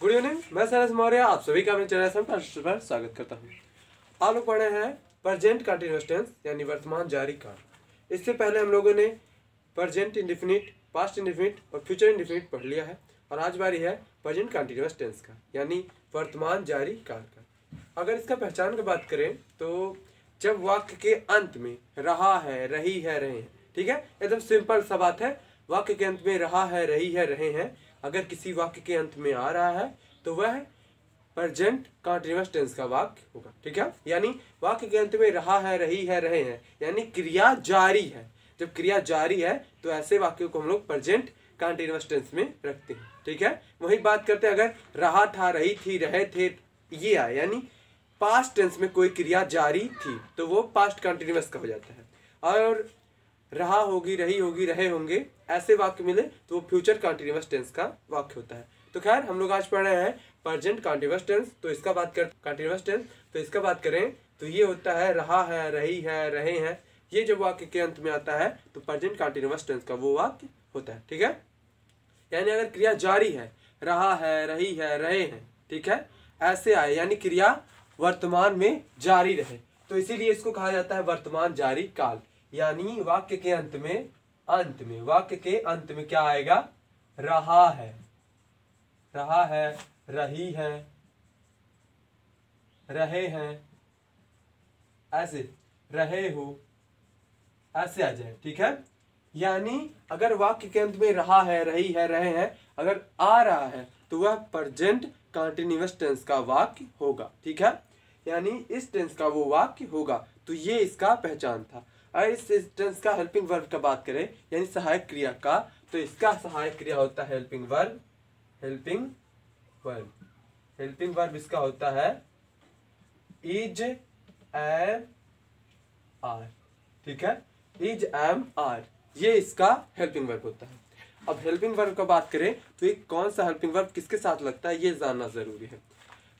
Good evening, मैं सरस मौर्य, आप सभी का अपने चैनल पर स्वागत करता हूँ। आप लोग पढ़े हैं प्रजेंट कंटिन्यूस टेंस यानी वर्तमान जारी काल। इससे पहले हम लोगों ने प्रजेंट इंडिफिनिट पास्ट इंडिफिनिट और फ्यूचर इंडिफिनिट पढ़ लिया है, और आज बारी है प्रजेंट कंटिन्यूस टेंस का, यानी वर्तमान जारी काल का। अगर इसका पहचान की बात करें तो जब वाक्य के अंत में रहा है, रही है, रहे हैं, ठीक है? एकदम सिंपल सा बात है, वाक्य के अंत में रहा है, रही है, रहे हैं अगर किसी वाक्य के अंत में आ रहा है तो वह प्रजेंट कॉन्टिन्यूस टेंस का वाक्य होगा, ठीक है? यानी वाक्य के अंत में रहा है, रही है, रहे हैं, यानी क्रिया जारी है। जब क्रिया जारी है तो ऐसे वाक्यों को हम लोग प्रजेंट कॉन्टिन्यूस टेंस में रखते हैं, ठीक है? वही बात करते हैं, अगर रहा था, रही थी, रहे थे, ये आए यानी पास्ट टेंस में कोई क्रिया जारी थी तो वो पास्ट कंटिन्यूस का हो जाता है। और रहा होगी, रही होगी, रहे होंगे, ऐसे वाक्य मिले तो वो फ्यूचर कंटिन्यूस टेंस का वाक्य होता है। तो खैर, हम लोग आज पढ़ रहे हैं प्रजेंट कंटिन्यूस टेंस तो इसका बात कर कंटिन्यूस टेंस तो इसका बात करें तो ये होता है, रहा है, रही है, रहे हैं, ये जब वाक्य के अंत में आता है तो प्रजेंट कंटिन्यूस टेंस का वो वाक्य होता है, ठीक है? यानी अगर क्रिया जारी है, रहा है, रही है, रहे हैं, ठीक है? ऐसे आए, यानी क्रिया वर्तमान में जारी रहे। तो इसीलिए इसको कहा जाता है वर्तमान जारी काल। यानी वाक्य के अंत में अंत में, वाक्य के अंत में क्या आएगा? रहा है। रहा है, रही है, रहे हैं ऐसे रहे हो ऐसे आ जाए, ठीक है? यानी अगर वाक्य के अंत में रहा है, रही है, रहे हैं, अगर आ रहा है तो वह प्रजेंट कंटिन्यूस टेंस का वाक्य होगा, ठीक है? यानी इस टेंस का वो वाक्य होगा तो ये इसका पहचान था। अगर इस टेंस का हेल्पिंग वर्ब का बात करें, यानी सहायक क्रिया का तो इसका सहायक क्रिया होता है helping verb helping verb helping verb इसका होता है इज़ एम आर ठीक है? इज़ एम आर ये इसका हेल्पिंग वर्ब होता है। अब हेल्पिंग वर्ब का बात करें तो ये कौन सा हेल्पिंग वर्ब किसके साथ लगता है, ये जानना ज़रूरी है।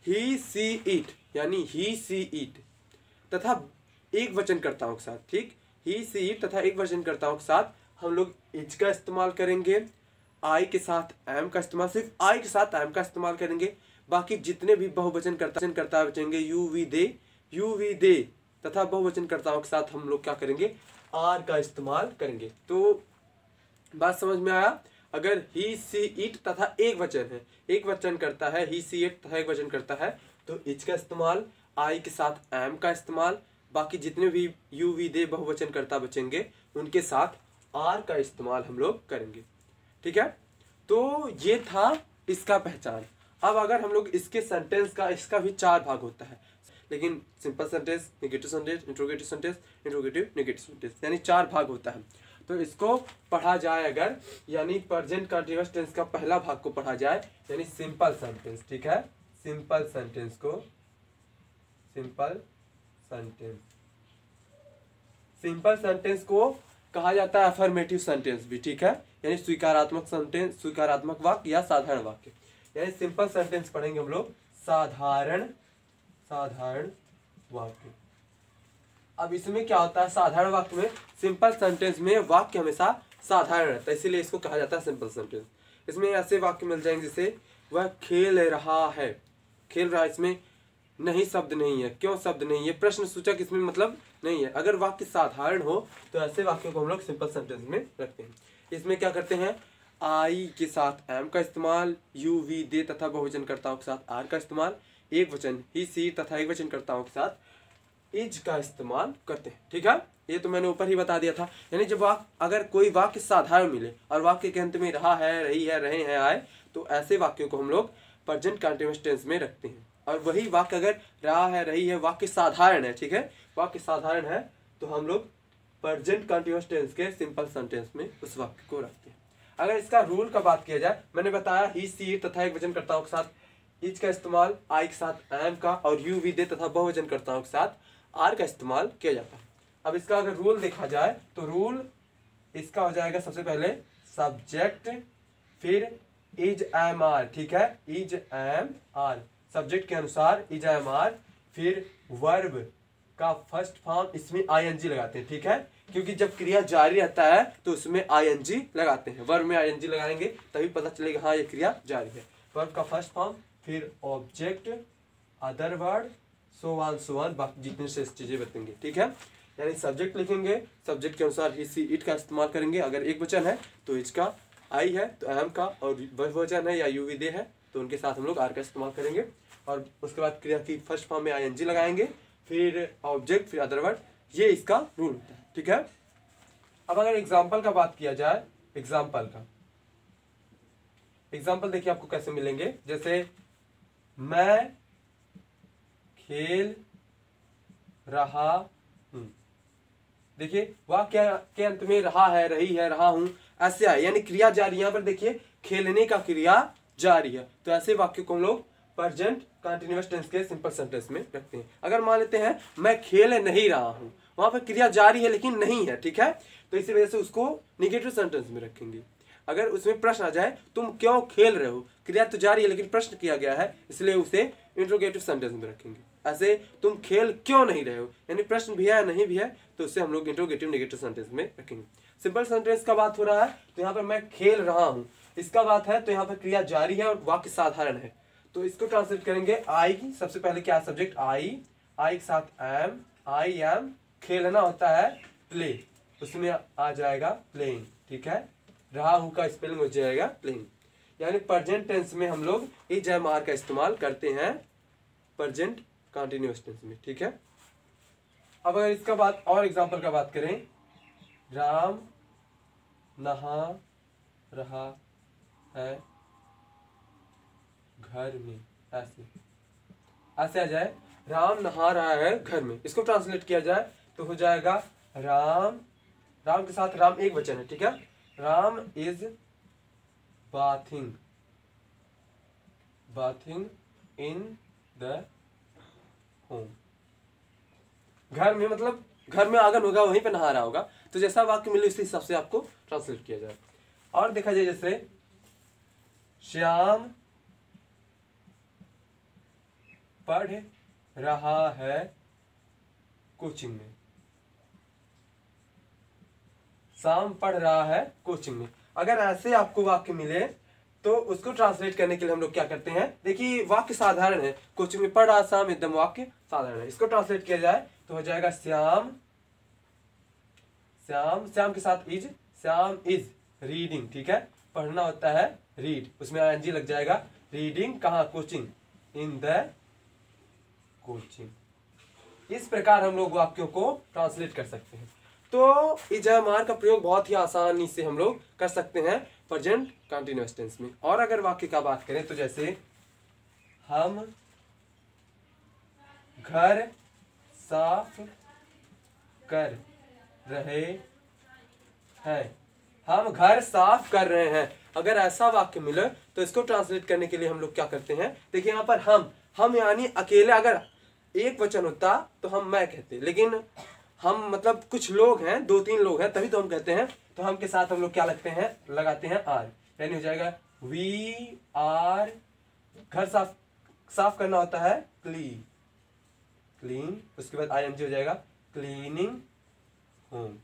ही सी इट यानी ही सी इट तथा एक वचन करताओं के साथ, ठीक? ही सी तथा एक वचन करताओं के साथ हम लोग इज़ का इस्तेमाल करेंगे आई के साथ एम का इस्तेमाल, सिर्फ़ आई के साथ एम का इस्तेमाल करेंगे। बाकी जितने भी बहुवचन करता करता बचेंगे you we they you we they तथा बहुवचन करताओं के साथ हम लोग क्या करेंगे? आर का इस्तेमाल करेंगे। तो बात समझ में आया? अगर ही सी इट तथा एक वचन है, एक वचन करता है ही सी इट तथा एक वचन करता है तो इच का इस्तेमाल आई के साथ एम का इस्तेमाल बाकी जितने भी यू वी दे बहुवचन करता बचेंगे, उनके साथ आर का इस्तेमाल हम लोग करेंगे। ठीक है? तो ये था इसका पहचान। अब अगर हम लोग इसके सेंटेंस का, इसका भी चार भाग होता है। लेकिन simple sentence negative sentence interrogative sentence interrogative negative sentence यानी चार भाग होता है। तो इसको पढ़ा जाए अगर, यानी प्रजेंट कंटिन्यूस टेंस का पहला भाग को पढ़ा जाए, यानी सिंपल सेंटेंस ठीक है? सिंपल सेंटेंस को सिंपल सेंटेंस सिंपल सेंटेंस को कहा जाता है अफर्मेटिव सेंटेंस भी, ठीक है? यानी स्वीकारात्मक सेंटेंस स्वीकारात्मक वाक्य या साधारण वाक्य। यानी सिंपल सेंटेंस पढ़ेंगे हम लोग, साधारण साधारण वाक्य। अब इसमें क्या होता है? साधारण वाक्य में सिंपल सेंटेंस में वाक्य हमेशा साधारण रहता है, इसीलिए इसको कहा जाता है सिंपल सेंटेंस इसमें ऐसे वाक्य मिल जाएँगे जैसे वह खेल रहा है। खेल रहा है, इसमें नहीं, शब्द नहीं है। क्यों शब्द नहीं है? प्रश्न सूचक इसमें मतलब नहीं है। अगर वाक्य साधारण हो तो ऐसे वाक्यों को हम लोग सिंपल सेंटेंस में रखते हैं। इसमें क्या करते हैं? आई के साथ एम का इस्तेमाल यू वी दे तथा बहुवचन कर्ताओं के साथ आर का इस्तेमाल, एक वचन ही सी तथा एक वचन कर्ताओं के साथ इज़ का इस्तेमाल करते हैं। ठीक है? ये तो मैंने ऊपर ही बता दिया था। यानी जब वाक्य अगर कोई वाक्य साधारण मिले और वाक्य के अंत में रहा है, रही है, रहे हैं, आए तो ऐसे वाक्यों को हम लोग प्रजेंट कंटिन्यूस टेंस में रखते हैं। और वही वाक्य अगर रहा है, रही है, वाक्य साधारण है, ठीक है? वाक्य साधारण है तो हम लोग प्रजेंट कंटिन्यूस टेंस के सिंपल सेंटेंस में उस वाक्य को रखते हैं। अगर इसका रूल का बात किया जाए, मैंने बताया ही सी तथा एक वचन कर्ताओं के साथ इज़ का इस्तेमाल आई के साथ एम का और यू वी दे तथा बहुवचन कर्ताओं के साथ आर का इस्तेमाल किया जाता है। अब इसका अगर रूल देखा जाए तो रूल इसका हो जाएगा सबसे पहले सब्जेक्ट फिर इज़ एम आर ठीक है? इज़ एम आर सब्जेक्ट के अनुसार इज़ आर फिर वर्ब का फ़र्स्ट फॉर्म इसमें आईएनजी लगाते हैं, ठीक है? क्योंकि जब क्रिया जारी रहता है तो उसमें आईएनजी लगाते हैं। वर्ब में आईएनजी लगाएँगे, तभी पता चलेगा हाँ ये क्रिया जारी है। वर्ब का फ़र्स्ट फॉर्म फिर object other word so on so on बाकी जितने से चीज़ें बतेंगे ठीक है? यानी सब्जेक्ट लिखेंगे, सब्जेक्ट के अनुसार ही सी इट का इस्तेमाल करेंगे। अगर एक वचन है तो इसका आई है तो एम का, और बहुवचन है, या यूवी दे है तो उनके साथ हम लोग आर का इस्तेमाल करेंगे और उसके बाद क्रिया की फ़र्स्ट फॉर्म में आई लगाएँगे, फिर ऑब्जेक्ट फिर अदर वर्ड ये इसका रूल होता है, ठीक है? अब अगर एग्ज़ाम्पल का बात किया जाए एग्ज़ाम्पल का। एग्ज़ाम्पल देखिए आपको कैसे मिलेंगे। जैसे, मैं खेल रहा हूँ। देखिए, वह क्या, के अंत में रहा है, रही है, रहा हूँ, ऐसे आए। यानी क्रिया जारी यहाँ पर देखिए, खेलने का क्रिया जारी है। तो ऐसे वाक्य को हम लोग प्रजेंट कंटिन्यूस टेंस के सिंपल सेंटेंस में रखते हैं। अगर मान लेते हैं, मैं खेल नहीं रहा हूँ। वहाँ पर क्रिया जारी है लेकिन नहीं है, ठीक है? तो इसी वजह से उसको निगेटिव सेंटेंस में रखेंगे। अगर उसमें प्रश्न आ जाए, तुम क्यों खेल रहे हो? क्रिया तो जारी है लेकिन प्रश्न किया गया है, इसलिए उसे इंट्रोगेटिव सेंटेंस में रखेंगे। ऐसे तुम खेल क्यों नहीं रहे हो? यानी प्रश्न भी है नहीं भी है तो उसे हम लोग इंट्रोगेटिव नेगेटिव सेंटेंस में रखेंगे। सिंपल सेंटेंस का बात हो रहा है तो यहाँ पर मैं खेल रहा हूँ। इसका बात है तो यहाँ पर क्रिया जारी है और वाक्य साधारण है। तो इसको ट्रांसलेट करेंगे आई की। सबसे पहले क्या सब्जेक्ट आई आई के साथ एम आई एम खेलना होता है प्ले उसमें आ जाएगा प्लेइंग ठीक है? रहा हूँ का स्पेलिंग हो जाएगा प्लेइंग यानी प्रजेंट टेंस में हम लोग ई जय मार का इस्तेमाल करते हैं प्रजेंट कंटिन्यूस टेंस में, ठीक है? अब अगर इसका बात, और एग्जांपल का बात करें, राम, नहा, रहा है? घर में, ऐसे। ऐसे आ जाए, राम नहा रहा है घर में। इसको ट्रांसलेट किया जाए तो हो जाएगा राम राम के साथ राम एक वचन है, ठीक है? Ram is bathing bathing in the home घर में मतलब घर में आँगन होगा, वहीं पे नहा रहा होगा। तो जैसा वाक्य मिले, उसी हिसाब से आपको ट्रांसलेट किया जाए। और देखा जाए जैसे श्याम पढ़ रहा है कोचिंग में। शाम पढ़ रहा है कोचिंग में। अगर ऐसे आपको वाक्य मिले तो उसको ट्रांसलेट करने के लिए हम लोग क्या करते हैं? देखिए, वाक्य साधारण है। कोचिंग में पढ़ रहा शाम एकदम वाक्य साधारण है। इसको ट्रांसलेट किया जाए तो हो जाएगा श्याम श्याम श्याम के साथ इज़ श्याम इज़ रीडिंग ठीक है? पढ़ना होता है। रीड उसमें आई एनजी लग जाएगा रीडिंग कहा? कोचिंग इन द कोचिंग इस प्रकार हम लोग वाक्यों को ट्रांसलेट कर सकते हैं। तो इजामार का प्रयोग बहुत ही आसानी से हम लोग कर सकते हैं प्रजेंट कंटिन्यूस टेंस में। और अगर वाक्य का बात करें तो जैसे, हम घर साफ़ कर रहे हैं। हम घर साफ़ कर रहे हैं। अगर ऐसा वाक्य मिले तो इसको ट्रांसलेट करने के लिए हम लोग क्या करते हैं? देखिए, यहाँ पर हम हम यानी अकेले, अगर एक वचन होता तो हम मैं कहते। लेकिन हम मतलब कुछ लोग हैं दो तीन लोग हैं, तभी तो हम कहते हैं। तो हम के साथ हम लोग क्या लगते हैं? लगाते हैं आर यानी हो जाएगा वी आर घर साफ़ साफ़ करना होता है क्लीन क्लीन उसके बाद आई हो जाएगा क्लीनिंग होम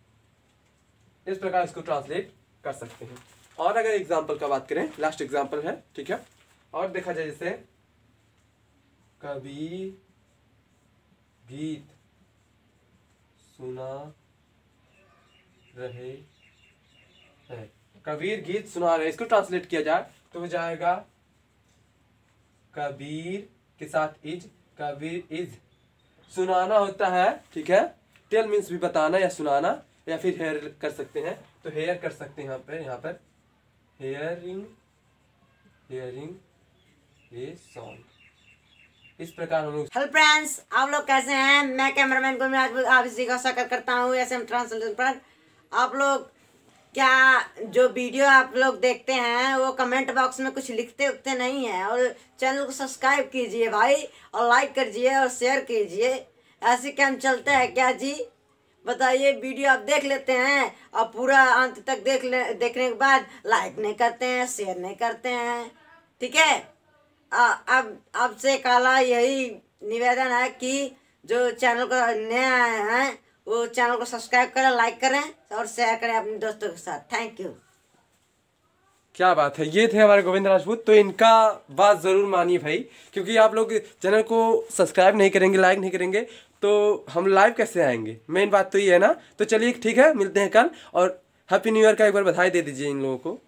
इस प्रकार इसको ट्रांसलेट कर सकते हैं। और अगर एग्ज़ाम्पल का बात करें लास्ट एग्ज़ाम्पल है, ठीक है? और देखा जाए जैसे, कभी गीत सुना रहे हैं। कबीर गीत सुना रहे इसको ट्रांसलेट किया जाए तो हो जाएगा, कबीर के साथ इज़, कबीर इज़। सुनाना होता है, ठीक है? टेल मीन्स भी बताना या सुनाना। या फिर हेयर कर सकते हैं। तो हेयर कर सकते हैं यहाँ पे, यहाँ पर। हेयरिंग हेयरिंग ए सॉन्ग इस प्रकार हम लोग हेलो फ्रेंड्स आप लोग कैसे हैं? मैं कैमरामैन को मैं आप इसी का स्वागत करता हूँ। एस एम ट्रांसलेशन पर। आप लोग क्या जो वीडियो आप लोग देखते हैं, वो कमेंट बॉक्स में कुछ लिखते उखते नहीं है? और चैनल को सब्सक्राइब कीजिए भाई, और लाइक कीजिए और शेयर कीजिए। ऐसे कैम चलते हैं क्या जी? बताइए, वीडियो आप देख लेते हैं और पूरा अंत तक देख ले, देखने के बाद लाइक नहीं करते हैं शेयर नहीं करते हैं। ठीक है? अब अब से काला यही निवेदन है कि जो चैनल को नए आए हैं, वो चैनल को सब्सक्राइब करें लाइक करें और शेयर करें अपने दोस्तों के साथ। थैंक यू क्या बात है? ये थे हमारे गोविंद राजपूत तो इनका बात ज़रूर मानिए भाई, क्योंकि आप लोग चैनल को सब्सक्राइब नहीं करेंगे लाइक नहीं करेंगे तो हम लाइव कैसे आएँगे? मेन बात तो ये है ना? तो चलिए ठीक है मिलते हैं कल और हैप्पी न्यू ईयर का एक बार बधाई दे दीजिए इन लोगों को।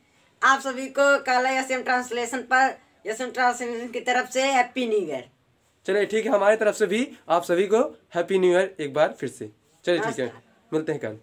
आप सभी को काला यसम ट्रांसलेशन पर यसम ट्रांसलेशन की तरफ़ से हैप्पी न्यू ईयर चलिए ठीक है हमारी तरफ़ से भी आप सभी को हैप्पी न्यू ईयर एक बार फिर से। चलिए ठीक है मिलते हैं कल।